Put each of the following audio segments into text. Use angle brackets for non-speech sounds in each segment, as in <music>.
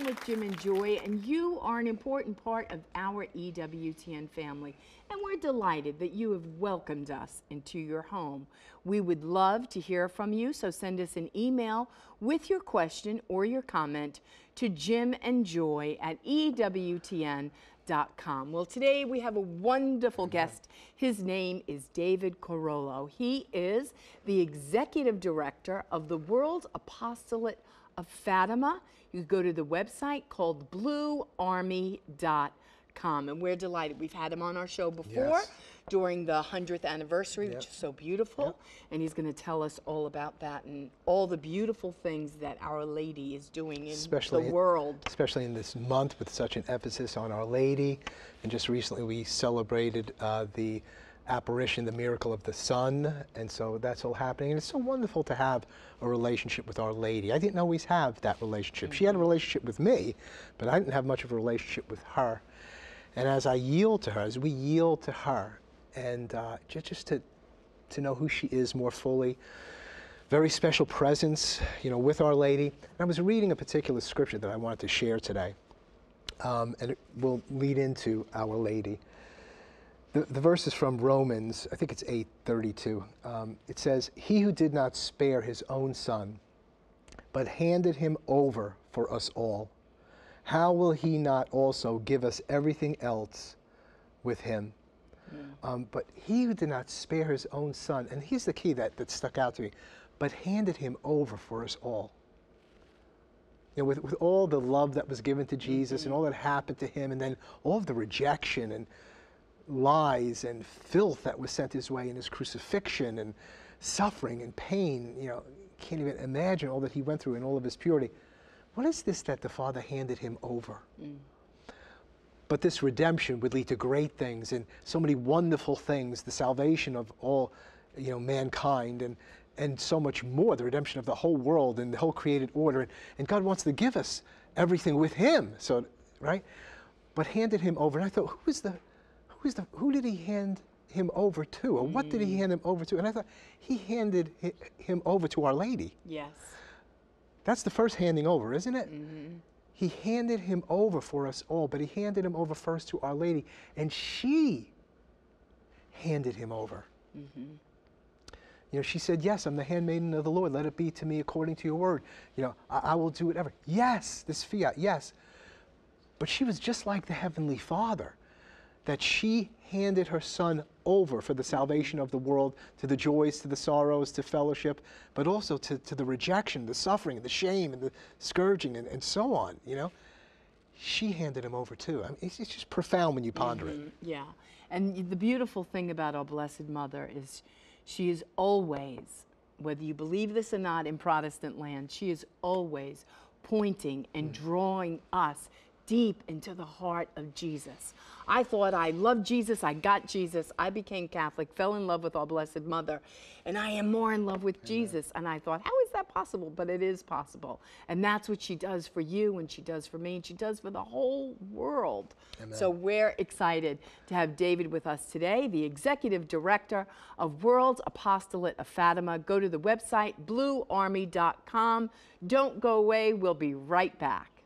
Well, you are at home with Jim and Joy, and you are an important part of our EWTN family. And we're delighted that you have welcomed us into your home. We would love to hear from you, so send us an email with your question or your comment to Jim and Joy at EWTN.com. Well, today we have a wonderful mm-hmm. guest. His name is David Carollo. He is the executive director of the World Apostolate of Fatima. You go to the website called bluearmy.com. And we're delighted. We've had him on our show before Yes. during the 100th anniversary, which is so beautiful. And he's going to tell us all about that and all the beautiful things that Our Lady is doing in Especially the in- world. especially in this month with such an emphasis on Our Lady. And just recently we celebrated uh, the apparition, the miracle of the sun. And so that's all happening. And it's so wonderful to have a relationship with Our Lady. I didn't always have that relationship. She had a relationship with me, but I didn't have much of a relationship with her. And as I yield to her, as we yield to her, and uh, just, just to, to know who she is more fully, very special presence, you know, with Our Lady. And I was reading a particular scripture that I wanted to share today, um, and it will lead into Our Lady. The, the verse is from Romans, I think it's 8:32. Um, it says, "He who did not spare his own son, but handed him over for us all, how will he not also give us everything else with him?" Um, but he who did not spare his own son, and here's the key that, that stuck out to me, but handed him over for us all. You know, with, with all the love that was given to Jesus and all that happened to him, and then all of the rejection and lies and filth that was sent his way in his crucifixion and suffering and pain, you know, can't even imagine all that he went through in all of his purity. What is this that the Father handed him over? Mm. But this redemption would lead to great things and so many wonderful things, the salvation of all, you know, mankind and and so much more, the redemption of the whole world and the whole created order. And, and God wants to give us everything with him. So right? But handed him over. And I thought, who is the who is the who did he hand him over to? Or what did he hand him over to? And I thought he handed hi- him over to Our Lady. Yes. That's the first handing over, isn't it? Mm-hmm. He handed him over for us all, but he handed him over first to Our Lady, and she handed him over. Mm-hmm. You know, she said, Yes, I'm the handmaiden of the Lord. Let it be to me according to your word. You know, I, I will do whatever. Yes, this fiat, yes. But she was just like the Heavenly Father, that she handed her son over for the salvation of the world, to the joys, to the sorrows, to fellowship, but also to, to the rejection, the suffering, the shame, and the scourging, and, and so on, you know. She handed him over too. I mean, it's, it's just profound when you ponder it. Mm, Yeah. And the beautiful thing about our Blessed Mother is she is always, whether you believe this or not in Protestant land, she is always pointing and drawing us deep into the heart of Jesus. I thought I loved Jesus, I got Jesus, I became Catholic, fell in love with our Blessed Mother, and I am more in love with Jesus. And I thought, how is that possible? But it is possible. And that's what she does for you, and she does for me, and she does for the whole world. So we're excited to have David with us today, the executive director of World Apostolate of Fatima. Go to the website bluearmy.com. Don't go away, we'll be right back.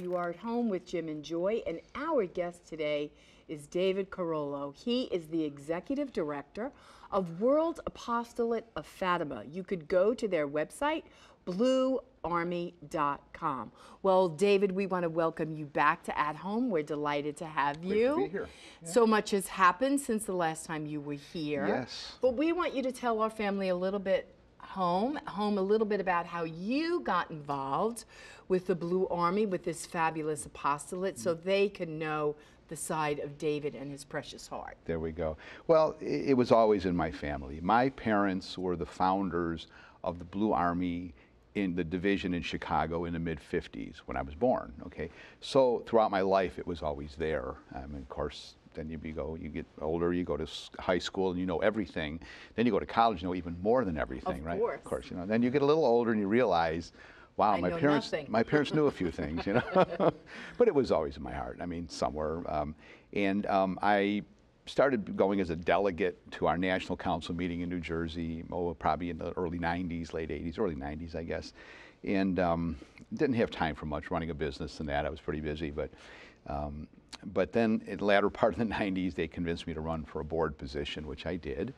You are at home with Jim and Joy, and our guest today is David Carollo. He is the executive director of World Apostolate of Fatima. You could go to their website, bluearmy.com. Well, David, we want to welcome you back to At Home. We're delighted to have you. be here. So much has happened since the last time you were here. Yes. But we want you to tell our family a little bit home, home a little bit about how you got involved with the Blue Army, with this fabulous apostolate, so they can know the side of David and his precious heart. There we go. Well, i- it was always in my family. My parents were the founders of the Blue Army in the division in Chicago in the mid 50s when I was born. Okay, so throughout my life it was always there. Um, of course, then you, go, you get older, you go to high school and you know everything. Then you go to college, you know even more than everything, right? course. Of course, you know. Then you get a little older and you realize, wow, I my parents, nothing. my parents knew a few things, you know. <laughs> but it was always in my heart. I mean, somewhere. Um, and um, I started going as a delegate to our national council meeting in New Jersey, oh, probably in the early 90s, late 80s, early 90s, I guess. And um, didn't have time for much running a business and that. I was pretty busy, but. Um, but then in the latter <laughs> part of the 90s, they convinced me to run for a board position, which I did.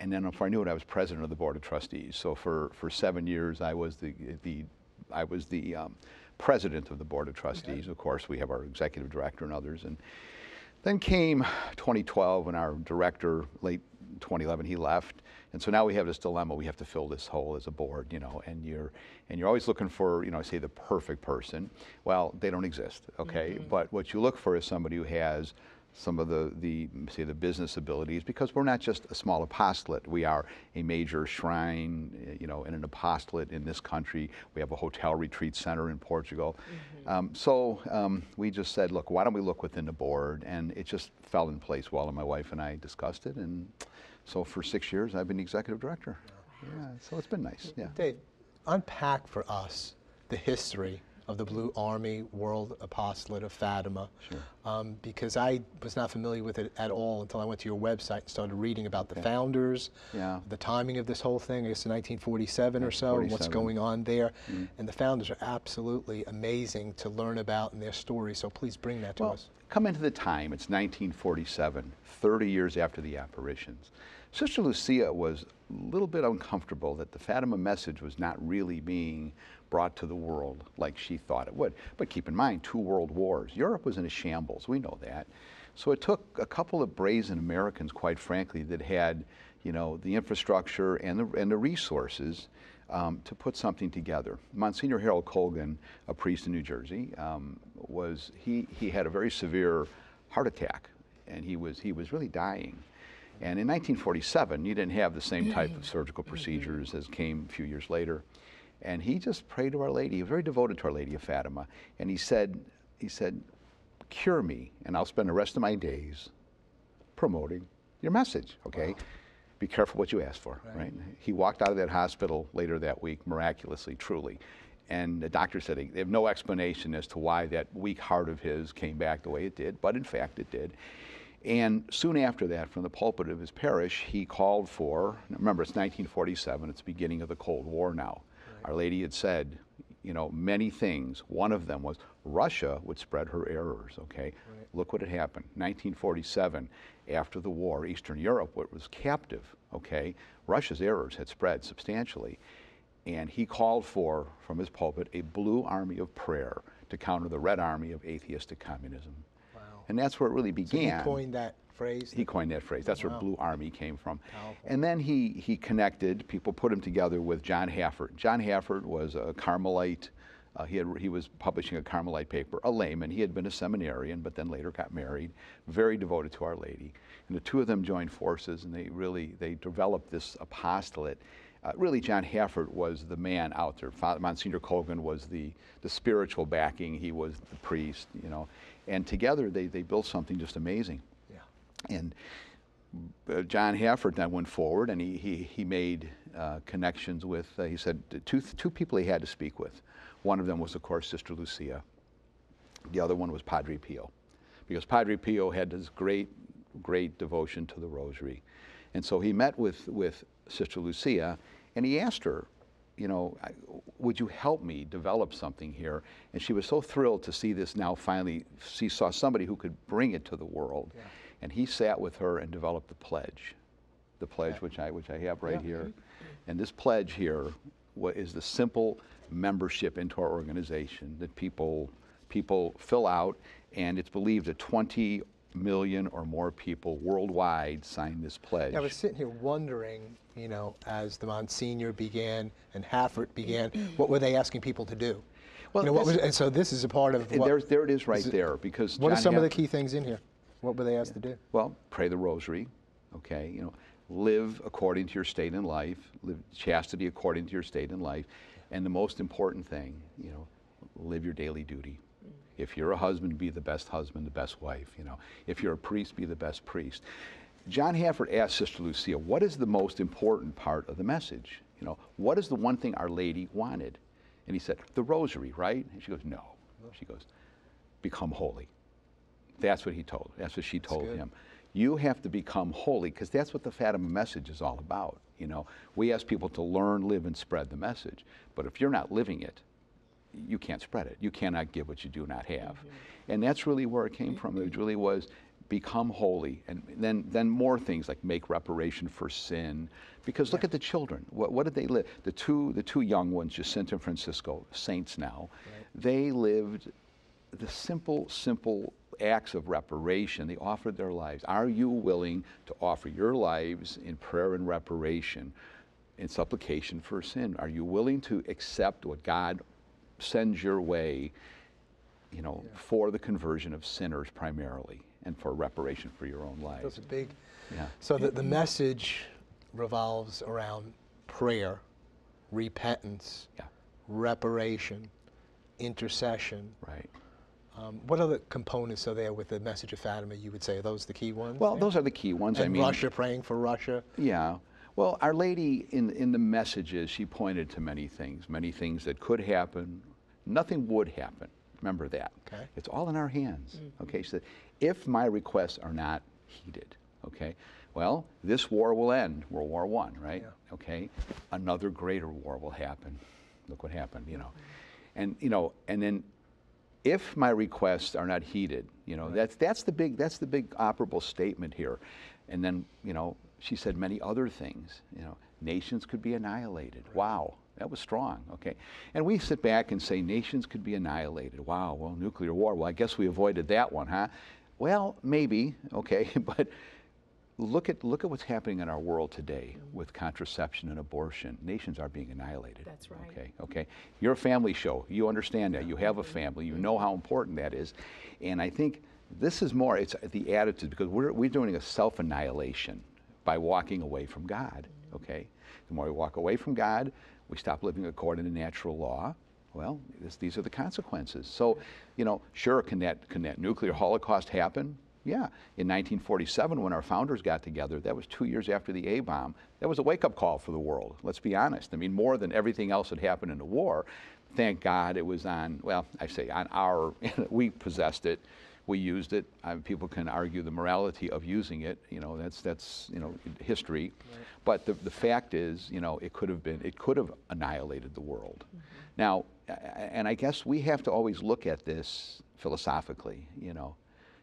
And then before I knew it, I was president of the board of trustees. So for, for seven years, I was the, the I was the um, president of the board of trustees. Of course, we have our executive director and others. And then came 2012 when our director, late 2011, he left. And so now we have this dilemma. We have to fill this hole as a board, you know, and you're, and you're always looking for, you know, I say the perfect person. Well, they don't exist, okay? Mm-hmm. But what you look for is somebody who has some of the, the, say, the business abilities, because we're not just a small apostolate. We are a major shrine, eh, you know, and an apostolate in this country. We have a hotel retreat center in Portugal. Um, so um, we just said, look, why don't we look within the board? And it just fell in place well, and my wife and I discussed it. And so for six years, I've been executive director. Yeah, so it's been nice, yeah. Dave, unpack for us the history of the Blue Army World Apostolate of Fatima. Sure. Um, because I was not familiar with it at all until I went to your website and started reading about the founders, Yeah. the timing of this whole thing, I guess in 1947 or so, and what's going on there. And the founders are absolutely amazing to learn about and their story, so please bring that to Well, us. come into the time, it's 1947, 30 years after the apparitions. Sister Lucia was a little bit uncomfortable that the Fatima message was not really being brought to the world like she thought it would. But keep in mind, two world wars. Europe was in a shambles, we know that. So it took a couple of brazen Americans, quite frankly, that had, you know, the infrastructure and the, and the resources um, to put something together. Monsignor Harold Colgan, a priest in New Jersey, um, was he, he had a very severe heart attack, and he was he was really dying. And in 1947, you didn't have the same type of surgical procedures as came a few years later. And he just prayed to Our Lady. He was very devoted to Our Lady of Fatima, and he said, he said, "Cure me, and I'll spend the rest of my days promoting your message." Okay. Be careful what you ask for, right. He walked out of that hospital later that week, miraculously, truly. And the doctor said they they have no explanation as to why that weak heart of his came back the way it did, but in fact it did. And soon after that, from the pulpit of his parish, he called for, remember it's 1947, it's the beginning of the Cold War now. Our Lady had said, you know, many things. One of them was Russia would spread her errors, okay? Look what had happened. 1947, after the war, Eastern Europe was captive, okay? Russia's errors had spread substantially. And he called for, from his pulpit, a blue army of prayer to counter the red army of atheistic communism. Wow. And that's where it really So began. he coined that phrase. He coined that phrase. That's Wow. where Blue Army came from. Powerful. And then he, he connected, people put him together with John Haffert. John Haffert was a Carmelite. Uh, he, had, he was publishing a Carmelite paper, a layman. He had been a seminarian, but then later got married, very devoted to Our Lady. And the two of them joined forces, and they really they developed this apostolate. Uh, really, John Haffert was the man out there. Father Monsignor Colgan was the, the spiritual backing. He was the priest, you know. And together they, they built something just amazing. Yeah. And uh, John Haffert then went forward and he, he, he made uh, connections with, uh, he said, two, two people he had to speak with. One of them was, of course, Sister Lucia. The other one was Padre Pio. Because Padre Pio had this great, great devotion to the rosary. And so he met with, with Sister Lucia and he asked her, you know, would you help me develop something here? And she was so thrilled to see this now finally, she saw somebody who could bring it to the world. And he sat with her and developed the pledge, the pledge which I, which I have right here. And this pledge here wa- the simple membership into our organization that people, people fill out. And it's believed that 20 million or more people worldwide signed this pledge. I was sitting here wondering, you know, as the Monsignor began and Haffert began, what were they asking people to do? Well, you know, what was, and so this is a part of And what, there's, there it is right there because what are John some of the key things in here? What were they asked to do? Well, pray the rosary, okay? You know, live according to your state in life, live chastity according to your state in life, and the most important thing, you know, live your daily duty. Mm. If you're a husband, be the best husband, the best wife. You know, if you're a priest, be the best priest. John Haffert asked Sister Lucia, "What is the most important part of the message? You know, what is the one thing Our Lady wanted?" And he said, "The Rosary, right?" And she goes, "No." She goes, "Become holy." That's what he told. That's what she told him. You have to become holy because that's what the Fatima message is all about. You know, we ask people to learn, live, and spread the message. But if you're not living it, you can't spread it. You cannot give what you do not have. And that's really where it came from. It really was become holy and then then more things like make reparation for sin because look at the children what, what did they live the two the two young ones jacinta and francisco saints now they lived the simple simple acts of reparation they offered their lives are you willing to offer your lives in prayer and reparation in supplication for sin are you willing to accept what god sends your way you know, for the conversion of sinners primarily and for reparation for your own lives. Those are big. Yeah. So the, the message revolves around prayer, repentance, Yeah, reparation, intercession. right. Um, what other components are there with the message of Fatima? You would say are those the key ones. Well, there? those are the key ones. I mean, Russia praying for Russia. Yeah. Well, Our Lady in in the messages, she pointed to many things, many things that could happen. Nothing would happen. Remember that. Okay. It's all in our hands. Okay. She said, if my requests are not heeded, okay, well, this war will end, World War One, right? Yeah. Okay. Another greater war will happen. Look what happened, you know. And you know, and then if my requests are not heeded, you know, that's that's the big that's the big operable statement here. And then, you know, she said many other things. You know, nations could be annihilated. Wow, that was strong. Okay, and we sit back and say nations could be annihilated. Wow, well, nuclear war. Well, I guess we avoided that one, huh? Well, maybe. Okay, <laughs> but look at look at what's happening in our world today with contraception and abortion. Nations are being annihilated. That's right. Okay, okay. You're a family show. You understand that. You have a family. You know how important that is. And I think this is more, it's the attitude because we're, we're doing a self annihilation by walking away from God. Okay? The more we walk away from God, we stop living according to natural law. Well, this, these are the consequences. So, you know, sure, can that, can that nuclear holocaust happen? Yeah. In 1947, when our founders got together, that was two years after the A bomb. That was a wake up call for the world, let's be honest. I mean, more than everything else that happened in the war. Thank God it was on, well, I say on our, <laughs> we possessed it, we used it. Uh, people can argue the morality of using it, you know, that's, that's you know, history. But the, the fact is, you know, it could have been, it could have annihilated the world. Now, a- a- and I guess we have to always look at this philosophically, you know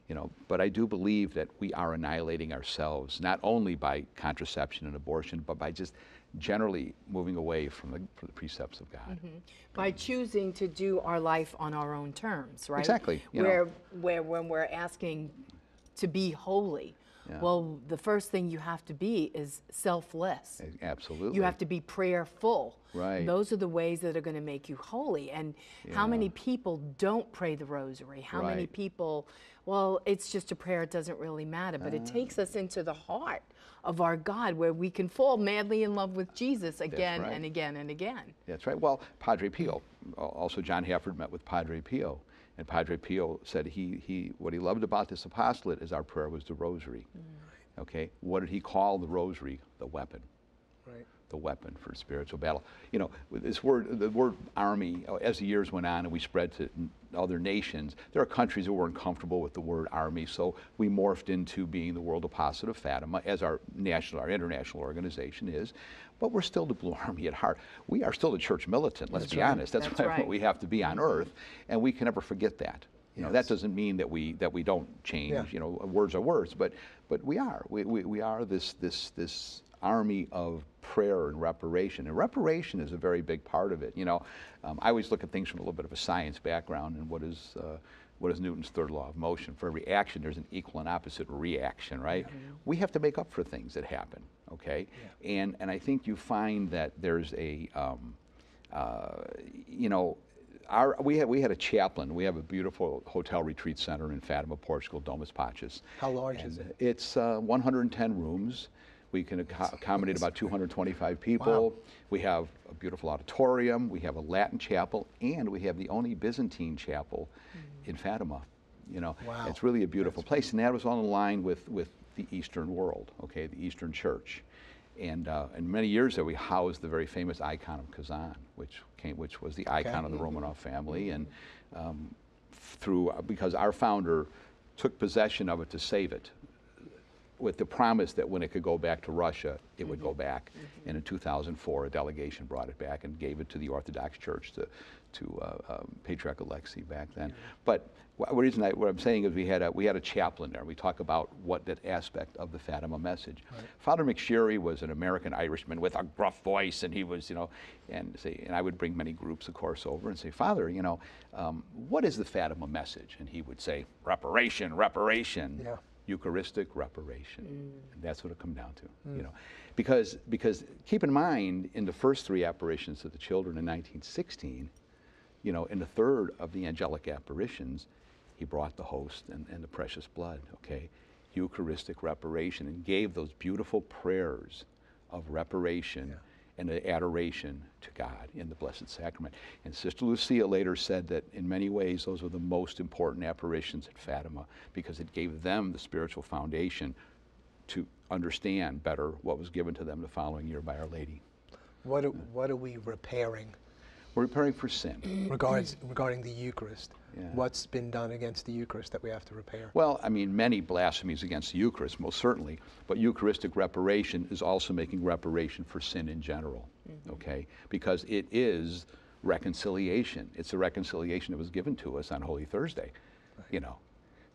you know but i do believe that we are annihilating ourselves not only by contraception and abortion but by just generally moving away from the, from the precepts of god mm-hmm. by choosing to do our life on our own terms, right? Exactly, you know. Where, where when we're asking to be holy, Yeah. well, the first thing you have to be is selfless. Absolutely You have to be prayerful. Right. Those are the ways that are going to make you holy. And how many people don't pray the rosary? How many people, well, it's just a prayer, it doesn't really matter. But it mm. takes us into the heart of our God where we can fall madly in love with Jesus again right. and again and again. That's right. Well, Padre Pio, also John Haffert met with Padre Pio, and Padre Pio said he, he what he loved about this apostolate is our prayer was the rosary. Mm. Okay, what did he call the rosary? The weapon. Right. The weapon for spiritual battle. You know, this word, the word army, uh, as the years went on and we spread to other nations, there are countries that weren't comfortable with the word army, so we morphed into being the World Apostolate of Fatima, as our national, our international organization is. But we're still the Blue <laughs> Army at heart. We are still the church militant, let's be right. honest. That's, That's what, right. what <laughs> we have to be on earth, and we can never forget that. You know, that doesn't mean that we that we don't change. Yeah. You know, words are words, but but we are. We, we, we are this this this army of prayer and reparation. And reparation is a very big part of it. You know, um, I always look at things from a little bit of a science background and what is uh, what is Newton's third law of motion? For every action, there's an equal and opposite reaction, right? We have to make up for things that happen. Okay, and and I think you find that there's a um, uh, you know, our, we, had, we had a chaplain. We have a beautiful hotel retreat center in Fatima, Portugal, Domus Pacis. How large And is it? It's uh, 110 rooms. We can acco- accommodate about 225 people. We have a beautiful auditorium. We have a Latin chapel, and we have the only Byzantine chapel in Fatima. You know, Wow. it's really a beautiful place, and that was all in line with with the Eastern world, okay, the Eastern Church. And, uh, and many years there, we housed the very famous icon of Kazan, which came, which was the icon of the Romanov family, and um, through because our founder took possession of it to save it, with the promise that when it could go back to Russia, it would go back. And in 2004, a delegation brought it back and gave it to the Orthodox Church to, to uh, um, Patriarch Alexei back then. But wh- the reason I, what I'm saying is we had a we had a chaplain there. We talk about what that aspect of the Fatima message. Father McSherry was an American Irishman with a gruff voice, and he was you know, and say, and I would bring many groups, of course, over and say, Father, you know, um, what is the Fatima message? And he would say, reparation, reparation. Yeah. Eucharistic reparation. Mm. And that's what it comes down to, you mm. know. Because, because keep in mind, in the first three apparitions of the children in 1916, you know, in the third of the angelic apparitions, he brought the host and, and the precious blood, okay? Eucharistic reparation and gave those beautiful prayers of reparation and the adoration to God in the Blessed Sacrament. And Sister Lucia later said that in many ways those were the most important apparitions at Fatima because it gave them the spiritual foundation to understand better what was given to them the following year by Our Lady. What are, what are we repairing We're repairing for sin. regards, regarding the Eucharist? Yeah. What's been done against the Eucharist that we have to repair? Well, I mean, many blasphemies against the Eucharist, most certainly, but Eucharistic reparation is also making reparation for sin in general, mm-hmm. okay? Because it is reconciliation. It's a reconciliation that was given to us on Holy Thursday, you know,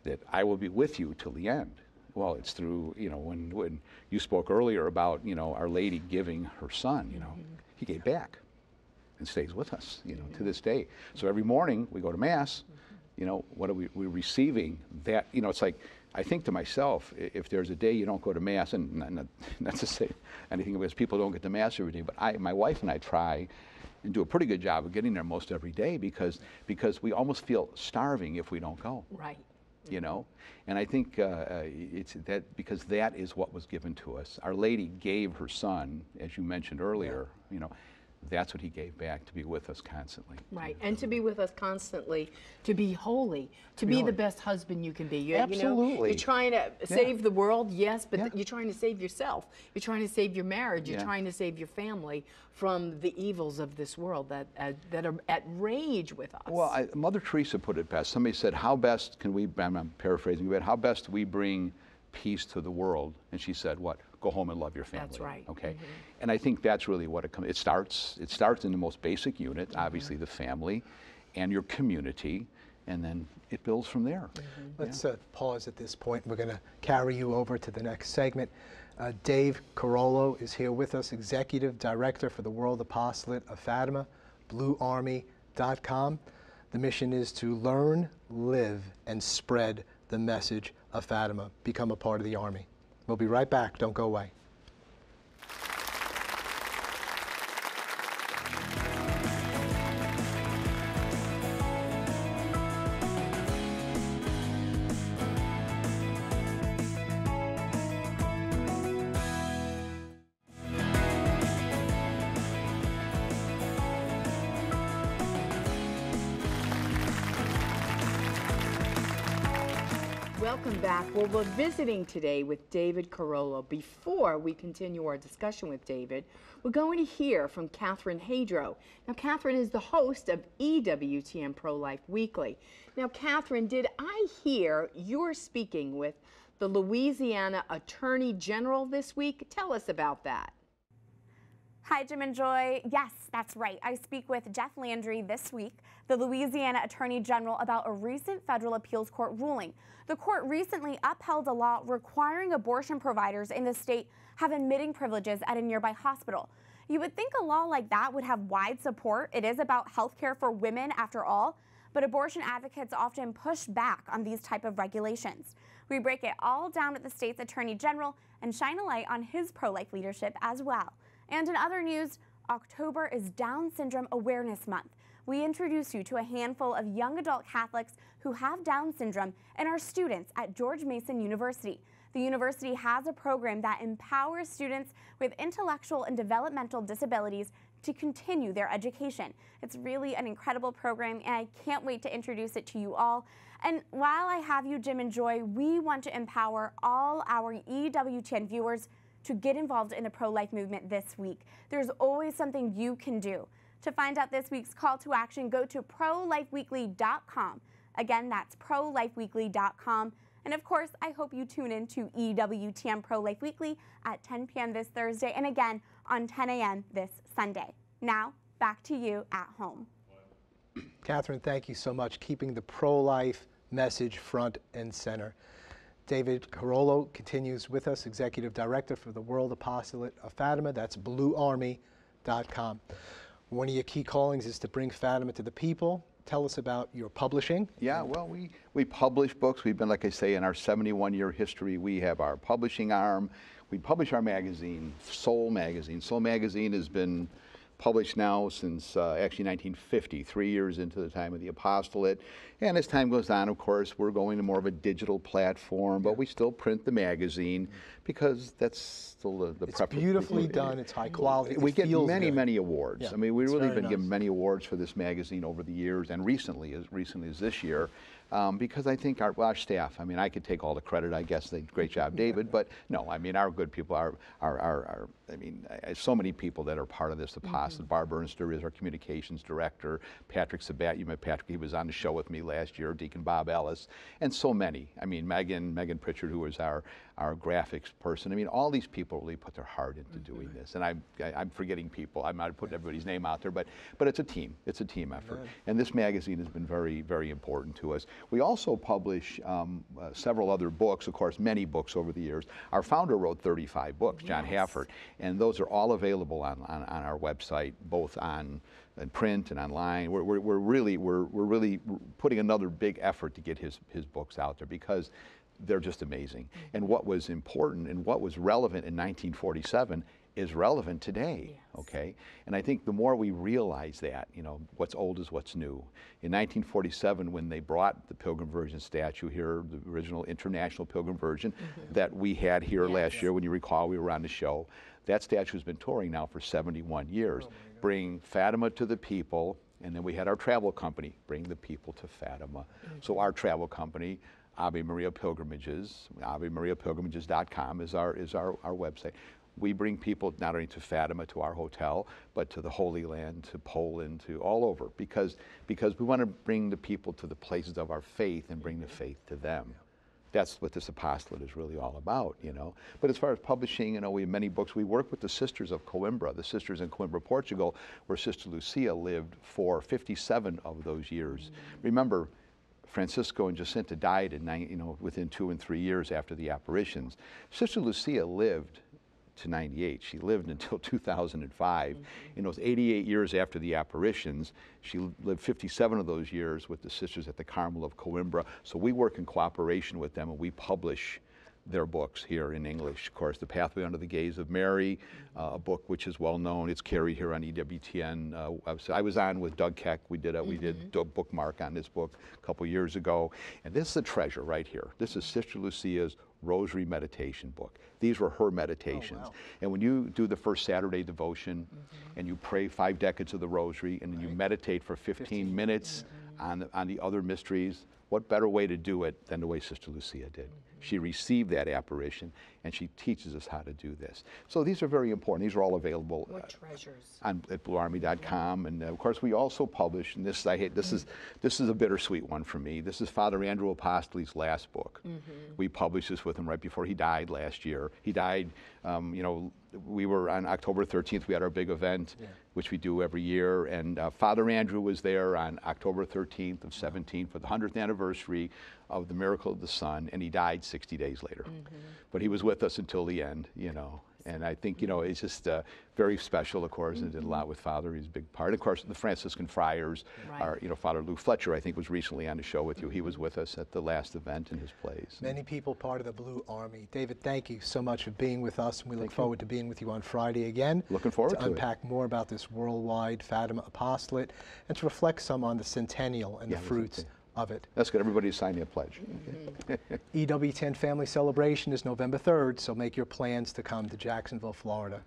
that I will be with you till the end. Well, it's through, you know, when, when you spoke earlier about, you know, Our Lady giving her son, you know, mm-hmm. he gave back and stays with us, you know, to this day. So every morning we go to mass, you know, what are we, we're receiving that, you know, it's like, I think to myself, if there's a day you don't go to mass, and not, not, <laughs> not to say anything because people don't get to mass every day, but I, my wife and I try and do a pretty good job of getting there most every day because, because we almost feel starving if we don't go. Right. you know? And i think uh, uh, it's that because that is what was given to us. Our lady gave her son as you mentioned earlier you know that's what he gave back to be with us constantly Right, and to be with us constantly, to be holy, to be the holy. best husband you can be. You, You know, Absolutely. you're trying to save the world, yes, but Yeah. you're trying to save yourself. You're trying to save your marriage. You're Yeah. trying to save your family from the evils of this world that uh, that are at rage with us. well I, mother teresa put it best somebody said how best can we i'm, paraphrasing a bit how best we bring peace to the world and she said what go home and love your family That's right. okay and i think that's really what it comes it starts it starts in the most basic unit obviously the family and your community and then it builds from there Let's uh, pause at this point. We're going to carry you over to the next segment. Uh, Dave Carollo is here with us, Executive Director for the World Apostolate of Fatima, bluearmy.com. The mission is to learn, live, and spread the message of Fatima. Become a part of the Army. We'll be right back. Don't go away. Well, we're visiting today with David Carollo. Before we continue our discussion with David, we're going to hear from Catherine Hadro. Now, Catherine is the host of EWTN Pro Life Weekly. Now, Catherine, did I hear you're speaking with the Louisiana Attorney General this week? Tell us about that. Hi, Jim and Joy. Yes, that's right. I speak with Jeff Landry this week, the Louisiana Attorney General, about a recent federal appeals court ruling. The court recently upheld a law requiring abortion providers in the state have admitting privileges at a nearby hospital. You would think a law like that would have wide support. It is about health care for women, after all, but abortion advocates often push back on these type of regulations. We break it all down with the state's Attorney General and shine a light on his pro-life leadership as well. And in other news, October is Down Syndrome Awareness Month. We introduce you to a handful of young adult Catholics who have Down syndrome and are students at George Mason University. The university has a program that empowers students with intellectual and developmental disabilities to continue their education. It's really an incredible program, and I can't wait to introduce it to you all. And while I have you, Jim and Joy, we want to empower all our EWTN viewers to get involved in the pro life movement this week. There's always something you can do. To find out this week's call to action, go to prolifeweekly.com. Again, that's prolifeweekly.com. And of course, I hope you tune in to EWTN Pro Life Weekly at 10 p.m. this Thursday and again on 10 a.m. this Sunday. Now, back to you at home. Catherine, thank you so much, keeping the pro-life message front and center. David Carollo continues with us, Executive Director for the World Apostolate of Fatima. That's bluearmy.com. One of your key callings is to bring Fatima to the people. Tell us about your publishing. Yeah, well, we, we publish books. We've been, like I say, in our 71 year history, we have our publishing arm. We publish our magazine, Soul Magazine. Soul Magazine has been published now since uh, actually 1950, three years into the time of the apostolate. And as time goes on, of course, we're going to more of a digital platform, but we still print the magazine because that's still the, the It's beautifully done, it's high quality. we it get many, good. many awards. Yeah, I mean, we've really been given many awards for this magazine over the years, and recently, as recently as this year, um, because I think our, well, our staff. I mean, I could take all the credit, I guess. They great job, David. But no, I mean, our good people are are are. are I mean, I, so many people that are part of this. The Mm-hmm. mm Barb Ernster is our communications director. Patrick Sabat, you met Patrick. He was on the show with me last year. Deacon Bob Ellis, and so many. I mean, Megan Megan Pritchard, who was our our graphics person. I mean, all these people really put their heart into doing Mm-hmm. this. And I'm, I, I'm forgetting people. I'm not putting everybody's name out there, but, but it's a team. It's a team effort. And this magazine has been very, very important to us. We also publish um, uh, several other books, of course, many books over the years. Our founder wrote 35 books, John Haffert, and those are all available on, on, on our website, both on in print and online. We're, we're, we're really we're, we're really putting another big effort to get his, his books out there because they're just amazing. Mm-hmm. And what was important and what was relevant in 1947 is relevant today, okay? And I think the more we realize that, you know, what's old is what's new. In 1947, when they brought the Pilgrim Virgin statue here, the original International Pilgrim Virgin mm-hmm. that we had here last year, when you recall, we were on the show, that statue has been touring now for 71 years. Oh, bring Fatima to the people, and then we had our travel company, bring the people to Fatima. Mm-hmm. So our travel company, Ave Maria Pilgrimages, AveMariaPilgrimages.com is our is our, our website. We bring people not only to Fatima, to our hotel, but to the Holy Land, to Poland, to all over, because because we want to bring the people to the places of our faith and bring the faith to them. That's what this apostolate is really all about, you know. But as far as publishing, you know, we have many books. We work with the Sisters of Coimbra, the sisters in Coimbra, Portugal, where Sister Lucia lived for 57 of those years. Remember, Francisco and Jacinta died in, you know, within two and three years after the apparitions. Sister Lucia lived to 98. She lived until <laughs> 2005. Mm-hmm. In those 88 years after the apparitions, she lived 57 of those years with the Sisters at the Carmel of Coimbra. So we work in cooperation with them and we publish their books here in English. Of course, The Pathway Under the Gaze of Mary, uh, a book which is well known. It's carried here on EWTN. Uh, I, was, I was on with Doug Keck. We did a, we did a bookmark on this book a couple years ago. And this is a treasure right here. This is Sister Lucia's Rosary Meditation book. These were her meditations. And when you do the first Saturday devotion and you pray five decades of the Rosary and then you meditate for 15, minutes on, the, on the other mysteries, what better way to do it than the way Sister Lucia did? She received that apparition and she teaches us how to do this. So these are very important. These are all available uh, treasures. on at bluearmy.com and uh, of course we also publish and this I hate this is this is a bittersweet one for me. This is Father Andrew Apostoli's last book. We published this with him right before he died last year. He died um, you know we were on October 13th we had our big event which we do every year and uh, Father Andrew was there on October 13th of 17 for the 100th anniversary of the miracle of the sun and he died 60 days later. Mm-hmm. But he was with us until the end, you know. And I think, you know, it's just uh, very special, of course, and did a lot mm-hmm. with Father. He's a big part. Of course, the Franciscan friars Right. are, you know, Father Lou Fletcher, I think, was recently on the show with you. He was mm-hmm. with us at the last event in his place. Many people part of the Blue Army. David, thank you so much for being with us. and We look forward to being with you on Friday again. Looking forward to it. unpack more about this worldwide Fatima apostolate and to reflect some on the centennial and Yeah, the fruits okay. Of it. That's good. Everybody sign me a pledge. Mm-hmm. <laughs> EWTN Family Celebration is November 3rd, so make your plans to come to Jacksonville, Florida.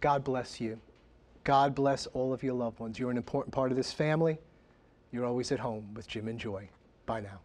God bless you. God bless all of your loved ones. You're an important part of this family. You're always at home with Jim and Joy. Bye now.